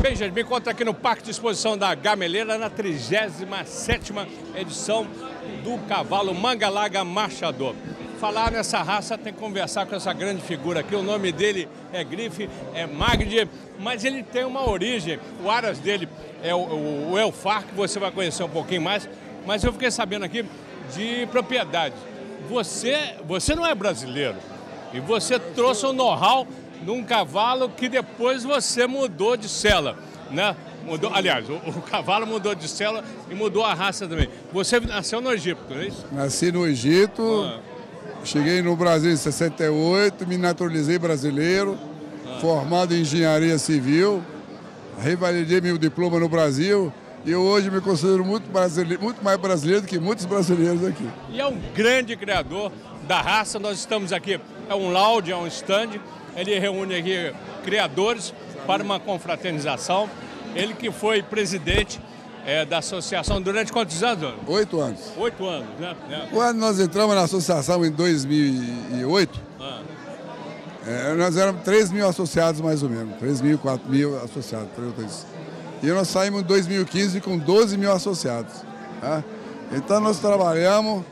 Bem, gente, me encontro aqui no Parque de Exposição da Gameleira na 37ª edição do cavalo Mangalaga Marchador. Falar nessa raça tem que conversar com essa grande figura aqui. O nome dele é Grife, é Magdi, mas ele tem uma origem. O aras dele é o, o Elfar, que você vai conhecer um pouquinho mais. Mas eu fiquei sabendo aqui de propriedade. Você, você não é brasileiro e você trouxe o know-how num cavalo que depois você mudou de cela, né? Mudou, aliás, o, o, cavalo mudou de cela e mudou a raça também. Você nasceu no Egito, não é isso? Nasci no Egito, ah. cheguei no Brasil em 68, me naturalizei brasileiro, ah. formado em engenharia civil, revalidei meu diploma no Brasil e hoje me considero muito, brasileiro, muito mais brasileiro do que muitos brasileiros aqui. E é um grande criador da raça, nós estamos aqui, é um laude, é um stand, ele reúne aqui criadores para uma confraternização. Ele que foi presidente é, da associação durante quantos anos? Oito anos. Oito anos, né? É. Quando nós entramos na associação em 2008, ah. é, nós éramos 3 mil associados mais ou menos, 3 mil, 4 mil associados. E nós saímos em 2015 com 12 mil associados. Tá? Então nós trabalhamos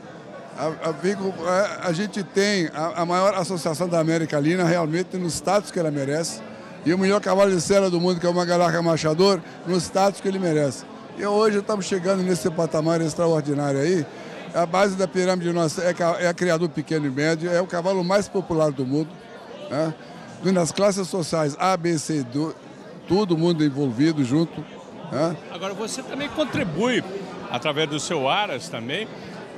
a, a, a, gente tem a, a, maior associação da América Latina realmente no status que ela merece. E o melhor cavalo de cela do mundo, que é o Magalarca Machador, no status que ele merece. E hoje estamos chegando nesse patamar extraordinário aí. A base da pirâmide nossa é, é a criador pequeno e médio, é o cavalo mais popular do mundo. Né? Nas classes sociais A, B, C, do, todo mundo envolvido junto. Né? Agora você também contribui, através do seu Aras também,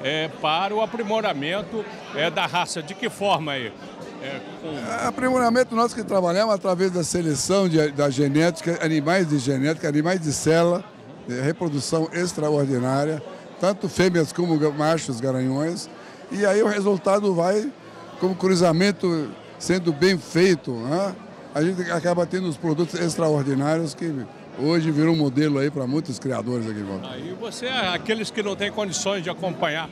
é, para o aprimoramento é, da raça. De que forma aí? É, com... Aprimoramento nós que trabalhamos através da seleção de, da genética, animais de genética, animais de cela, reprodução extraordinária, tanto fêmeas como machos garanhões, e aí o resultado vai como cruzamento sendo bem feito, né? a gente acaba tendo os produtos extraordinários que hoje virou um modelo aí para muitos criadores aqui em volta. e você, aqueles que não têm condições de acompanhar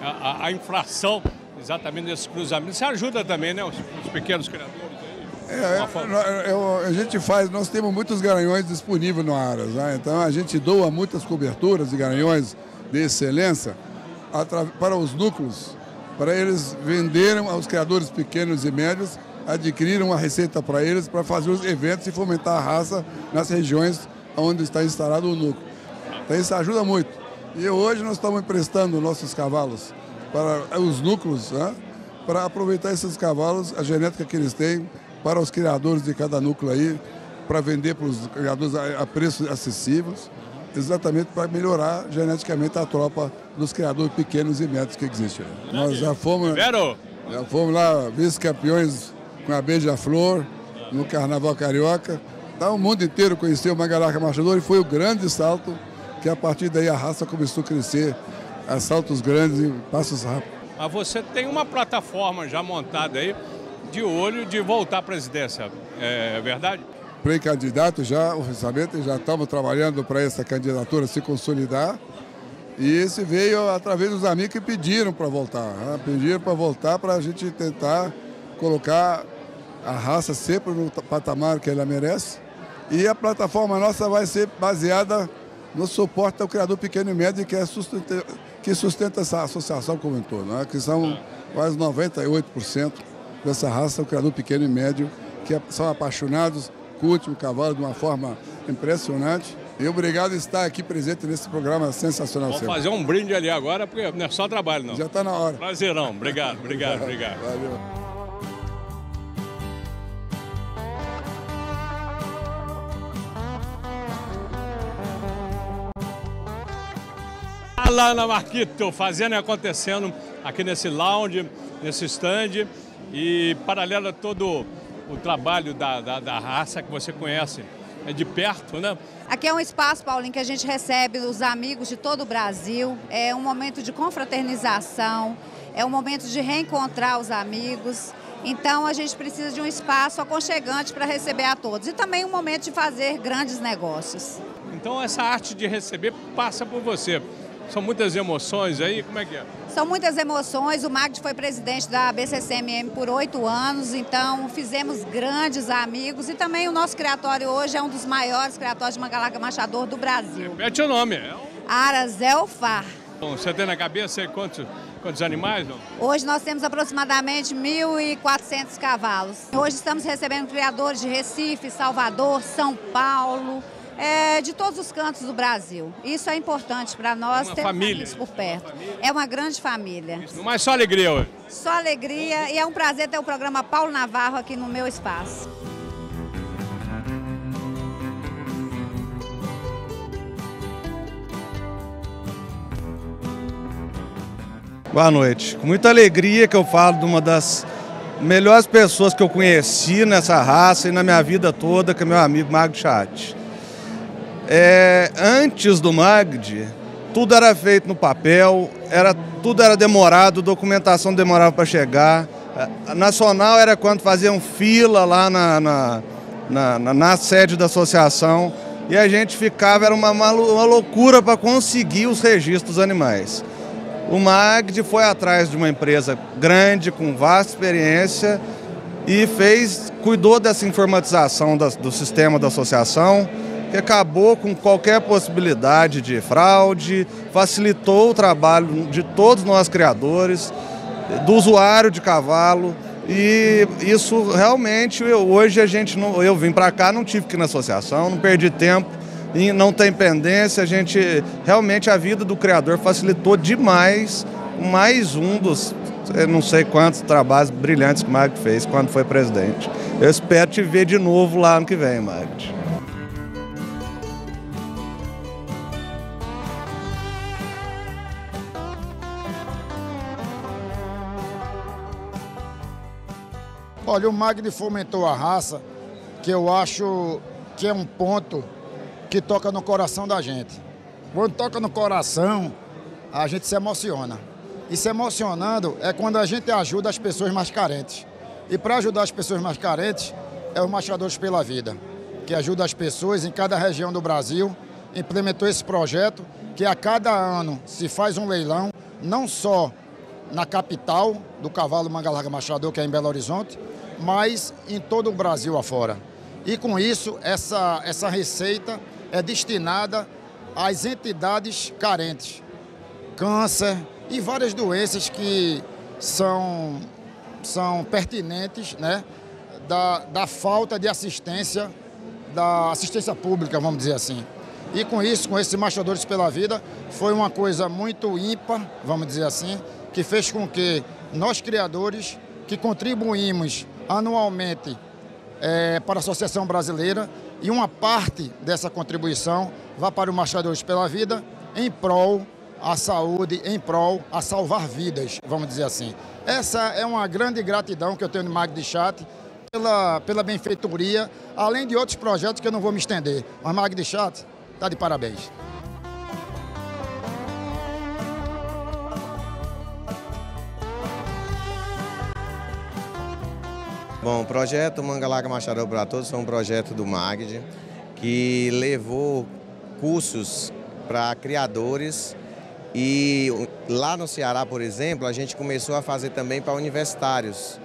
a, a, a inflação exatamente desses cruzamentos, você ajuda também, né, os, os pequenos criadores aí? É, é, a gente faz, nós temos muitos garanhões disponíveis no Aras, né? então a gente doa muitas coberturas de garanhões de excelência para os núcleos, para eles venderem aos criadores pequenos e médios adquirir uma receita para eles para fazer os eventos e fomentar a raça nas regiões onde está instalado o núcleo. Então isso ajuda muito. E hoje nós estamos emprestando nossos cavalos para os núcleos, né, para aproveitar esses cavalos, a genética que eles têm, para os criadores de cada núcleo aí, para vender para os criadores a preços acessíveis, exatamente para melhorar geneticamente a tropa dos criadores pequenos e médios que existem. Nós já fomos, já fomos lá vice-campeões com a Beija-Flor, no Carnaval Carioca. Então, o mundo inteiro conheceu o Magalarca Marchador e foi o grande salto que a partir daí a raça começou a crescer a saltos grandes e passos rápidos. Mas você tem uma plataforma já montada aí de olho de voltar à presidência, é verdade? Pré-candidato já, oficialmente, já estamos trabalhando para essa candidatura se consolidar. E esse veio através dos amigos que pediram para voltar. Né? Pediram para voltar para a gente tentar colocar a raça sempre no patamar que ela merece. E a plataforma nossa vai ser baseada no suporte ao criador pequeno e médio, que, é sustenta, que sustenta essa associação como um todo, né? que são quase 98% dessa raça, o criador pequeno e médio, que são apaixonados, curtem o cavalo de uma forma impressionante. E obrigado por estar aqui presente nesse programa sensacional. Vamos fazer um brinde ali agora, porque não é só trabalho, não. Já está na hora. Prazerão. Obrigado, obrigado, obrigado. Valeu. Lá na Marquito, fazendo e acontecendo aqui nesse lounge, nesse stand. E paralelo a todo o trabalho da, da, da raça que você conhece é de perto, né? Aqui é um espaço, Paulinho, que a gente recebe os amigos de todo o Brasil. É um momento de confraternização, é um momento de reencontrar os amigos. Então a gente precisa de um espaço aconchegante para receber a todos e também um momento de fazer grandes negócios. Então essa arte de receber passa por você. São muitas emoções aí, como é que é? São muitas emoções. O Magdi foi presidente da BCCMM por oito anos, então fizemos grandes amigos e também o nosso criatório hoje é um dos maiores criatórios de Mangalaca Machador do Brasil. Repete o nome. É Arazelfar. Você tem na cabeça quantos, quantos animais? Não? Hoje nós temos aproximadamente 1.400 cavalos. Hoje estamos recebendo criadores de Recife, Salvador, São Paulo, é, de todos os cantos do Brasil. Isso é importante para nós uma família. isso por perto. Família. É uma grande família. Isso, mas só alegria hoje. Só alegria e é um prazer ter o programa Paulo Navarro aqui no meu espaço. Boa noite. Com muita alegria que eu falo de uma das melhores pessoas que eu conheci nessa raça e na minha vida toda, que é meu amigo Magno Chat. É, antes do Magdi, tudo era feito no papel, era, tudo era demorado, documentação demorava para chegar. A Nacional era quando faziam fila lá na, na, na, na, sede da associação e a gente ficava, era uma, uma loucura para conseguir os registros dos animais. O Magdi foi atrás de uma empresa grande, com vasta experiência e fez, cuidou dessa informatização do sistema da associação que acabou com qualquer possibilidade de fraude, facilitou o trabalho de todos nós criadores, do usuário de cavalo. E isso realmente, eu, hoje a gente não, eu vim para cá, não tive que ir na associação, não perdi tempo, não tem pendência, a gente realmente a vida do criador facilitou demais. Mais um dos não sei quantos trabalhos brilhantes que o Magno fez quando foi presidente. Eu espero te ver de novo lá ano que vem, Magno. Olha, o Magni fomentou a raça, que eu acho que é um ponto que toca no coração da gente. Quando toca no coração, a gente se emociona. E se emocionando é quando a gente ajuda as pessoas mais carentes. E para ajudar as pessoas mais carentes, é o Machadores pela Vida, que ajuda as pessoas em cada região do Brasil. Implementou esse projeto que a cada ano se faz um leilão, não só na capital do cavalo Manga Larga Machador, que é em Belo Horizonte, mas em todo o Brasil afora. E com isso, essa, essa receita é destinada às entidades carentes, câncer e várias doenças que são, são pertinentes né, da, da falta de assistência, da assistência pública, vamos dizer assim. E com isso, com esses Machadores pela Vida, foi uma coisa muito ímpar, vamos dizer assim, que fez com que nós criadores, que contribuímos anualmente é, para a Associação Brasileira e uma parte dessa contribuição vá para o Machadores pela Vida em prol à saúde, em prol a salvar vidas, vamos dizer assim. Essa é uma grande gratidão que eu tenho no Mag de Chat pela, pela benfeitoria, além de outros projetos que eu não vou me estender. Mas Mag de Chat está de parabéns. Bom, o projeto Mangalaga Machado para Todos foi um projeto do MAGD que levou cursos para criadores e lá no Ceará, por exemplo, a gente começou a fazer também para universitários.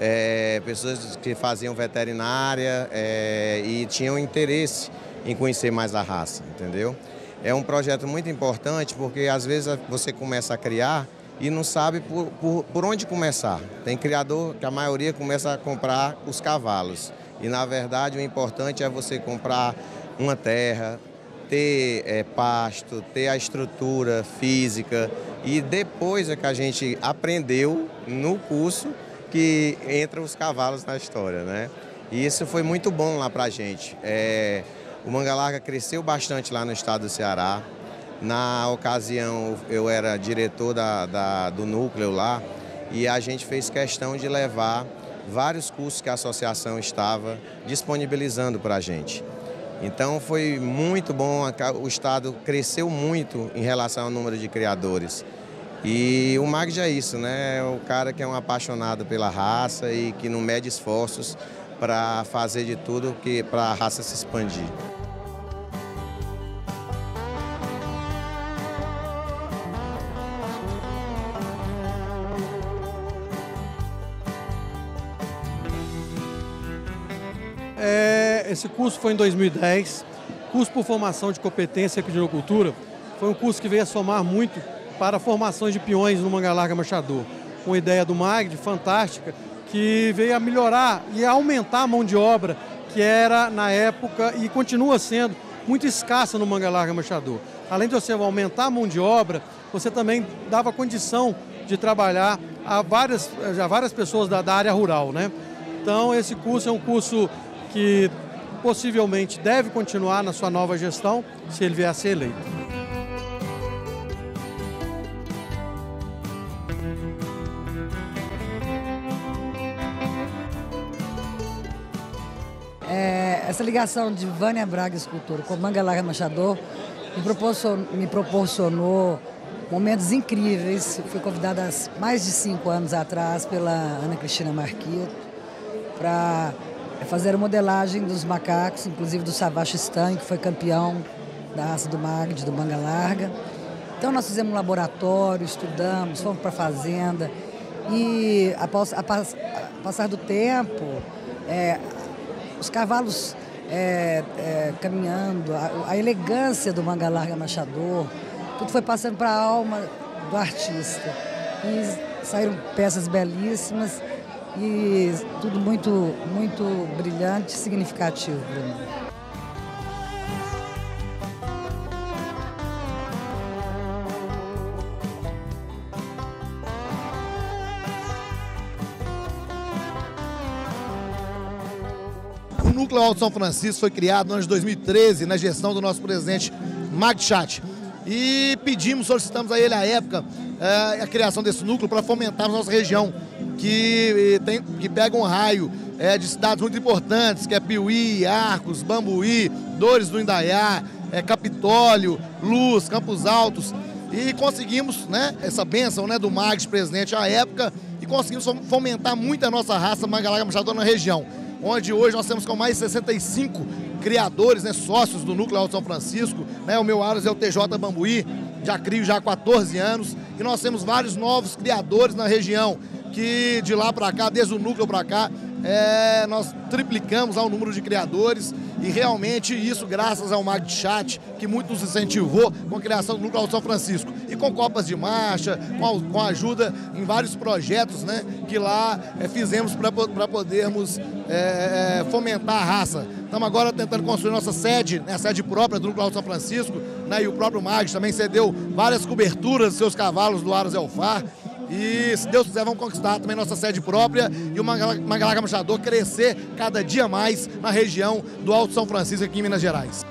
É, pessoas que faziam veterinária é, e tinham interesse em conhecer mais a raça, entendeu? É um projeto muito importante porque às vezes você começa a criar e não sabe por, por, por onde começar. Tem criador que a maioria começa a comprar os cavalos. E na verdade o importante é você comprar uma terra, ter é, pasto, ter a estrutura física e depois é que a gente aprendeu no curso que entra os cavalos na história, né? E isso foi muito bom lá pra gente. É, o Manga Larga cresceu bastante lá no estado do Ceará. Na ocasião, eu era diretor da, da, do núcleo lá e a gente fez questão de levar vários cursos que a associação estava disponibilizando para a gente. Então foi muito bom, o Estado cresceu muito em relação ao número de criadores. E o Mag é isso, né? É o cara que é um apaixonado pela raça e que não mede esforços para fazer de tudo para a raça se expandir. Esse curso foi em 2010, curso por formação de competência e de cultura. Foi um curso que veio a somar muito para formações de peões no Manga Larga Machador. Uma ideia do MAGD fantástica, que veio a melhorar e a aumentar a mão de obra que era na época e continua sendo muito escassa no Manga Larga Machador. Além de você aumentar a mão de obra, você também dava condição de trabalhar a várias, a várias pessoas da, da área rural. Né? Então esse curso é um curso que possivelmente deve continuar na sua nova gestão, se ele vier a ser eleito. É, essa ligação de Vânia Braga, escultora, com Manga Larga Machador, me proporcionou, me proporcionou momentos incríveis. Fui convidada há mais de cinco anos atrás pela Ana Cristina Marquito para fazer a modelagem dos macacos, inclusive do Savage Stan, que foi campeão da raça do Magde, do Manga Larga. Então nós fizemos um laboratório, estudamos, fomos para a fazenda e após a, a passar do tempo, é, os cavalos é, é, caminhando, a, a, elegância do manga larga machador, tudo foi passando para a alma do artista. E saíram peças belíssimas e tudo muito, muito brilhante e significativo mim. Núcleo Alto São Francisco foi criado no ano de 2013, na gestão do nosso presidente Magchat. E pedimos, solicitamos a ele à época é, a criação desse núcleo para fomentar a nossa região, que, tem, que pega um raio é, de cidades muito importantes, que é Piuí, Arcos, Bambuí, Dores do Indaiá, é, Capitólio, Luz, Campos Altos. E conseguimos né, essa bênção né, do Magis presidente à época e conseguimos fomentar muito a nossa raça Mangalaga Machador na região onde hoje nós temos com mais 65 criadores, né, sócios do Núcleo Alto São Francisco. Né, o meu Aras é o TJ Bambuí, já crio já há 14 anos. E nós temos vários novos criadores na região, que de lá para cá, desde o núcleo para cá, é, nós triplicamos o número de criadores e realmente isso graças ao Mag Chat, que muito nos incentivou com a criação do Núcleo São Francisco. E com copas de marcha, com a, com a ajuda em vários projetos né, que lá é, fizemos para podermos é, é, fomentar a raça. Estamos agora tentando construir nossa sede, né, a sede própria do Núcleo São Francisco, né, e o próprio Mag também cedeu várias coberturas de seus cavalos do Aras Elfar. E se Deus quiser, vamos conquistar também nossa sede própria e o Mangalaga Machador crescer cada dia mais na região do Alto São Francisco, aqui em Minas Gerais.